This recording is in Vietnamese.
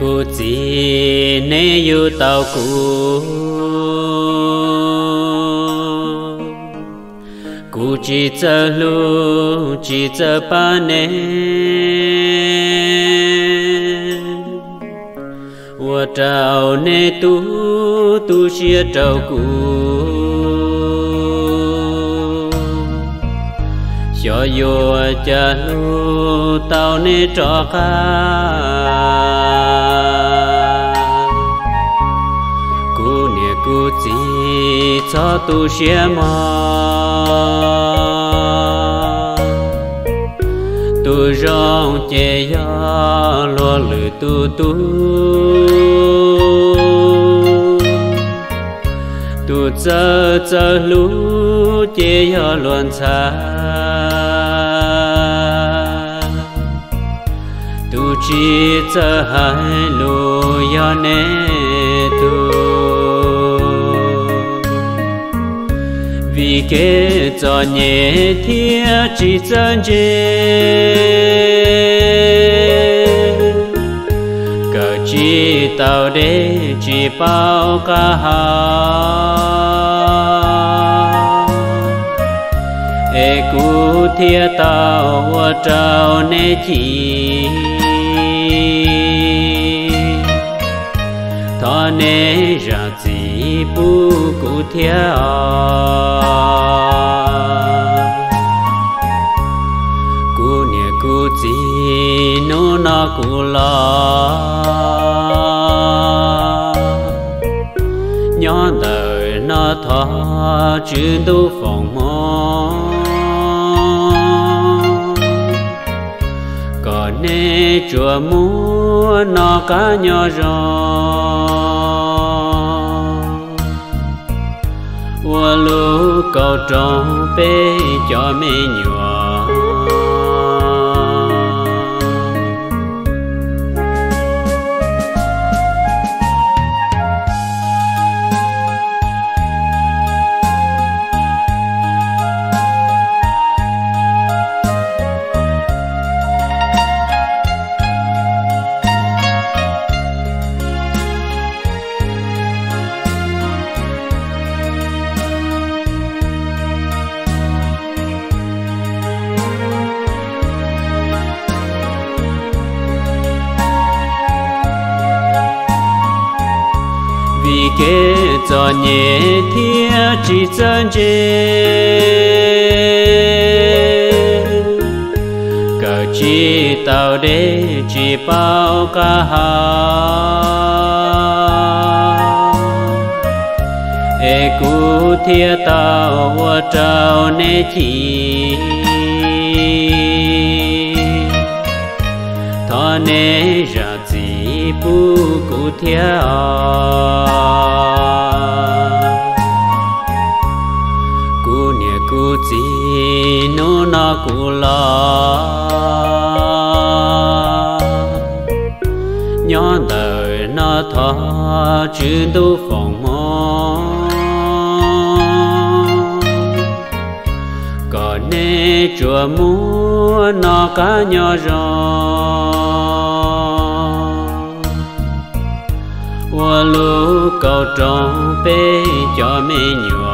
cô chỉ nè yêu tao cô cô chỉ chờ lu chỉ chờ ba nè 我找你嘟嘟些照顾， cho vua cha nu tao ni trọ ca. Cô nè cô chỉ cho tu xe mà, tu rong che yo lo lử tu tu. Tu chơ chơ lú che yo luan xa. Chi chơ hai lu ya ne tu vì kế cho nhẹ thiên chỉ chân chế cờ chỉ tàu đế chỉ bao cả hà. Ê cú thiên tàu hoa trao nê chỉ nê ra chỉ bu cụ theo cụ nè cụ chỉ nô nó cụ lo. Nhon đời nó thọ chứ đâu phòng mơ nê chùa mua nó cá nhỏ rò. Ua lũ cầu tròn bê cho mê nhỏ. Kế cho nhẹ thiên chỉ chân chế cờ chỉ tàu để chỉ bao cả hà ê cú thiên tàu vô trao nê chỉ thọ nê ra chỉ bu cụ à. Chỉ nô na cụ lo. Nhỏ đời nó thọ chuyện tu phòng mô có nê chùa mua nó cá nhỏ rồi hoa lũ cầu tròn bê cho mê nhỏ.